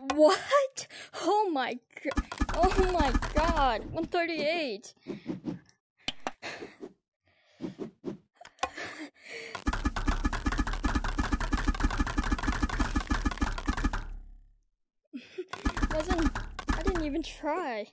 What? Oh, oh my god. Oh my god. 138. Wasn't I didn't even try.